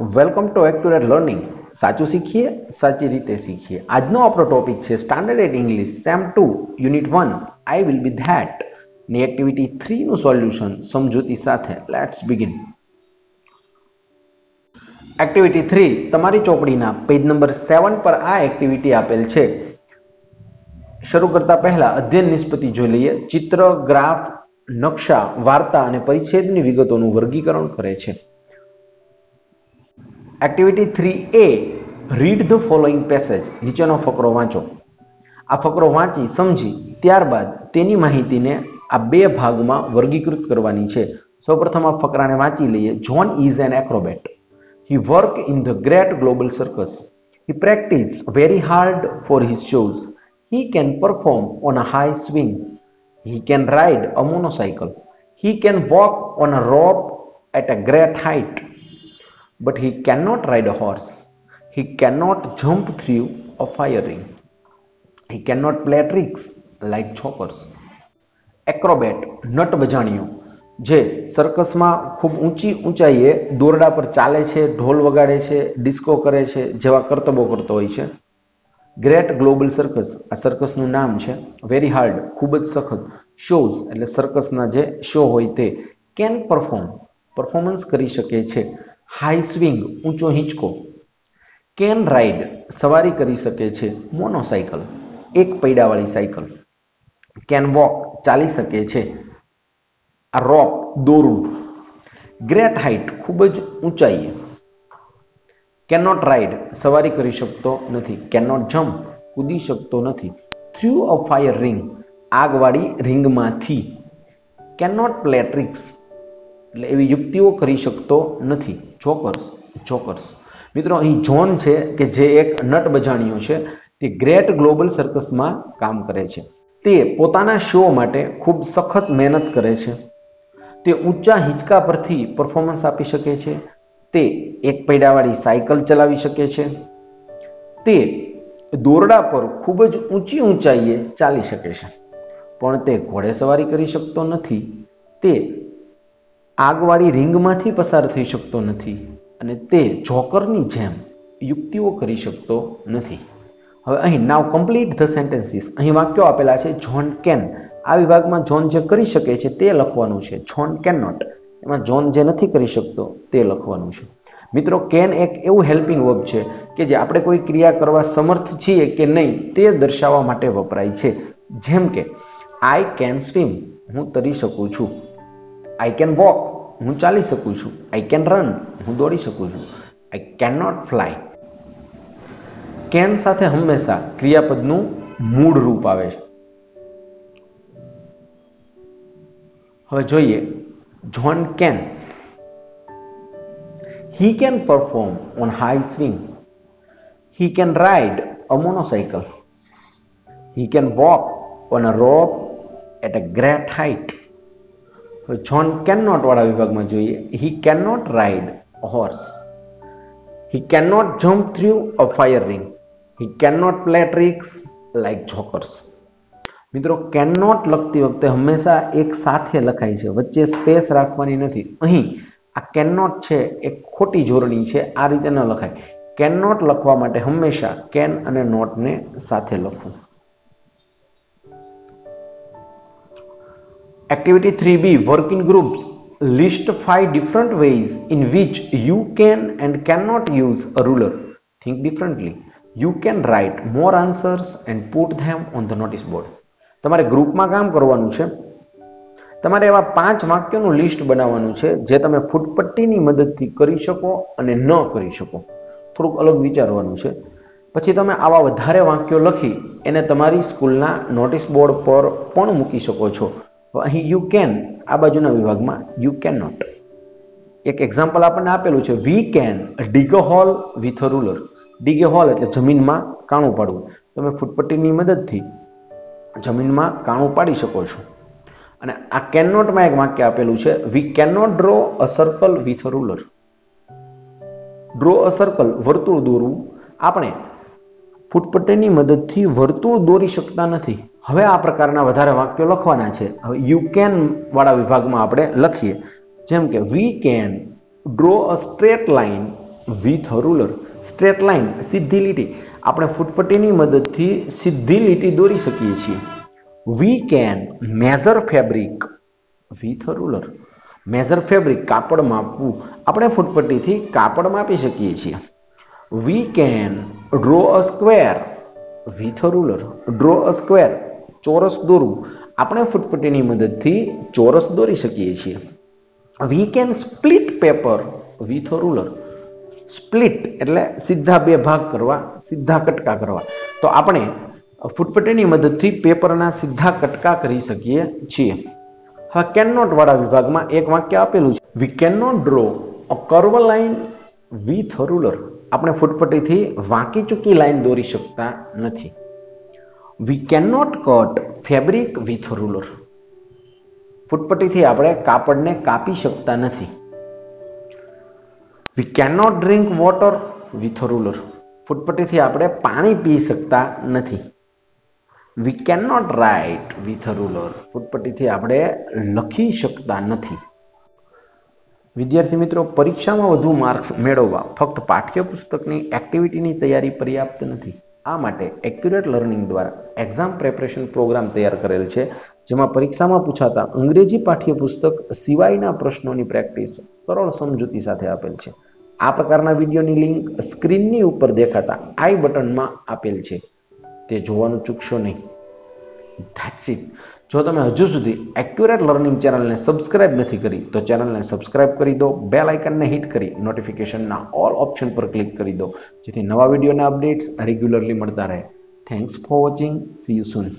Welcome to accurate learning સાચું શીખીએ, સાચી રીતે શીખીએ. આજનો આપણો ટોપિક છે standard eight English sem two unit one I will be ધેટની activity થ્રીનું સોલ્યુશન સમજૂતી સાથે. લેટ્સ બિગિન એક્ટિવિટી થ્રી તમારી ચોપડીના પેજ નંબર સેવન પર આ એક્ટિવિટી આપેલ છે. શરૂ કરતા પહેલા અધ્યયન નિષ્પતિ જોઈ લઈએ. ચિત્ર ગ્રાફ નકશા, વાર્તા અને પરિચ્છેદની વિગતોનું વર્ગીકરણ કરે છે. Activity three A read the following passage નીચેનો ફકરો વાંચો. આ ફકરો વાંચી સમજી ત્યારબાદ તેની માહિતીને આ બે ભાગમાં વર્ગીકૃત કરવાની છે. સૌપ્રથમ આ ફકરાને વાંચી લઈએ. John is an acrobat he work in the great global circus he practice very hard for his shows he can perform on a high swing he can ride a monocycle he can walk on a rope at a great height but he cannot ride a horse. He cannot jump through a fire ring. He cannot play tricks like choppers. Acrobat nut બજાણીઓ જે સર્કસમાં ખૂબ ઊંચી ઊંચાઈએ દોરડા પર ચાલે છે, ઢોલ વગાડે છે ડિસ્કો કરે છે, જેવા કરતબો કરતો હોય છે ગ્રેટ ગ્લોબલ સર્કસ આ સર્કસનું નામ છે વેરી હાર્ડ ખૂબ જ સખત શોઝ એટલે સર્કસના જે શો હોય તે કેન પરફોર્મ પરફોર્મન્સ કરી શકે છે હાઈ સ્વિંગ, ઊંચો હિંચકો. કેન રાઇડ સવારી કરી શકે છે મોનોસાયકલ, એક પૈડાવાળી સાયકલ. કેન વોક, ચાલી શકે છે આ રોપ દોરું. ગ્રેટ હાઇટ ખૂબ જ ઊંચાઈએ કેનોટ રાઇડ સવારી કરી શકતો નથી. કેનોટ જમ્પ, કૂદી શકતો નથી. થ્રુ અ ફાયર રિંગ, આગવાળી રિંગમાંથી. કેનોટ પ્લે ટ્રિક્સ એટલે એવી યુક્તિઓ કરી શકતો નથી. જોકર્સ જોકર્સ મિત્રો, અહીં જોન છે કે જે એક નટ બજાણીઓ છે, તે ગ્રેટ ગ્લોબલ સર્કસમાં કામ કરે છે. તે પોતાના શો માટે ખૂબ સખત મહેનત કરે છે. તે ઊંચા હિંચકા પરથી પરફોર્મન્સ આપી શકે છે. તે એક પૈડાવાળી સાયકલ ચલાવી શકે છે. તે દોરડા પર ખૂબ જ ઊંચી ઊંચાઈએ ચાલી શકે છે. પણ તે ઘોડેસવારી કરી શકતો નથી. તે આગવાળી રિંગમાંથી પસાર થઈ શકતો નથી અને તે જોકરની જેમ યુક્તિઓ કરી શકતો નથી. હવે અહીં નાવ કમ્પ્લીટ ધ સેન્ટેન્સીસ અહીં વાક્યો આપેલા છે જોન કેન આ વિભાગમાં જોન જે કરી શકે છે તે લખવાનું છે જોન કેન નોટ એમાં જોન જે નથી કરી શકતો તે લખવાનું છે. મિત્રો કેન એક એવું હેલ્પિંગ વર્બ છે કે જે આપણે કોઈ ક્રિયા કરવા સમર્થ છીએ કે નહીં તે દર્શાવવા માટે વપરાય છે. જેમ કે આઈ કેન સ્વિમ હું તરી શકું છું. આઈ કેન વોક હું ચાલી શકું છું. આઈ કેન રન હું દોડી શકું છું. I can not fly can સાથે હંમેશા ક્રિયાપદનું મૂળ રૂપ આવે છે. હવે જોઈએ. John can he can perform on high swing he can ride a monocycle he can walk on a rope at a great height John can not વાળા વિભાગમાં જોઈએ. He can not ride horse he can not jump through a fire ring he can not play tricks like jokers મિત્રો can not લખતી વખતે હંમેશા એક સાથે લખાય છે. વચ્ચે સ્પેસ રાખવાની નથી. અહીં આ કેન નોટ છે એ ખોટી જોડણી છે. આ રીતે ન લખાય. કેન નોટ લખવા માટે હંમેશા કેન અને નોટને સાથે લખવું. Activity 3B Work in groups. List five different ways in which you can and cannot use a ruler. Think differently. You can write more answers and put them on the notice board. તમારે ગ્રુપમાં કામ કરવાનું છે તમારે એવા પાંચ વાક્યોનું list બનાવવાનું છે જે તમે ફૂટપટ્ટીની મદદથી કરી શકો અને ન કરી શકો થોડુંક અલગ વિચારવાનું છે પછી તમે આવા વધારે વાક્યો લખી એને તમારી સ્કૂલના નોટિસ બોર્ડ પર પણ મૂકી શકો છો અહીં યુ કેન આ બાજુના વિભાગમાં યુ કેન નોટ એક એક્ઝામ્પલ આપણને આપેલું છે we can dig hole with a ruler dig hole એટલે જમીનમાં કાણું પાડવું. તમે ફૂટપટ્ટીની મદદથી જમીનમાં કાણું પાડી શકો છો. અને આ કેન નોટમાં એક વાક્ય આપેલું છે we can not draw a circle with a ruler draw a circle વર્તુળ દોરવું. આપણે ફૂટપટ્ટીની મદદથી વર્તુળ દોરી શકતા નથી. હવે આ પ્રકારના વધારે વાક્યો લખવાના છે. હવે યુ કેન વાળા વિભાગમાં આપણે લખીએ. જેમ કે we can draw a straight line with ruler straight line સીધી લીટી. આપણે ફૂટફટીની મદદથી સીધી લીટી દોરી શકીએ છીએ. We can measure fabric with ruler measure fabric કાપડ માપવું. આપણે ફૂટપટ્ટીથી કાપડ માપી શકીએ છીએ. We can draw a square with ruler draw a square ચોરસ દોરવું. આપણે ફૂટફૂટીની મદદથી ચોરસ દોરી શકીએ છીએ. We can split paper with ruler split એટલે સીધા બે ભાગ કરવા, સીધા કટકા કરવા. તો આપણે ફૂટફટીની મદદથી પેપરના સીધા કટકા કરી શકીએ છીએ. હા કેન નોટ વાળા વિભાગમાં એક વાક્ય આપેલું છે. We can not draw a curve line with ruler આપણે ફૂટપટ્ટીથી વાંકી ચૂકી લાઈન દોરી શકતા નથી. We can not cut fabric with ruler ફૂટપટ્ટીથી આપણે કાપડને કાપી શકતા નથી. We can not drink water with ruler ફૂટપટ્ટીથી આપણે પાણી પી શકતા નથી. We can not write with ruler ફૂટપટ્ટીથી આપણે લખી શકતા નથી. વિદ્યાર્થી મિત્રો, પરીક્ષામાં વધુ માર્ક્સ મેળવવા ફક્ત પાઠ્યપુસ્તકની એક્ટિવિટીની તૈયારી પર્યાપ્ત નથી. આ માટે એક્યુરેટ લર્નિંગ દ્વારા એક્ઝામ પ્રેપરેશન પ્રોગ્રામ તૈયાર કરેલ છે, જેમાં પરીક્ષામાં પૂછાતા અંગ્રેજી પાઠ્યપુસ્તક સિવાયના પ્રશ્નોની પ્રેક્ટિસ સરળ સમજૂતી સાથે આપેલ છે. આ પ્રકારના વિડીયોની લિંક સ્ક્રીનની ઉપર દેખાતા આઈ બટનમાં આપેલ છે. તે જોવાનું ચૂકશો નહીં. ધેટ્સ ઇટ જો તમે હજુ સુધી એક્યુરેટ લર્નિંગ ચેનલને સબસ્ક્રાઇબ નથી કરી, તો ચેનલને સબસ્ક્રાઇબ કરી દો, બેલ આઇકનને હિટ કરી, નોટિફિકેશનના ઓલ ઓપ્શન પર ક્લિક કરી દો. જેથી નવા વિડીયોના અપડેટ્સ રેગ્યુલરલી મળતા રહે. Thanks for watching see you soon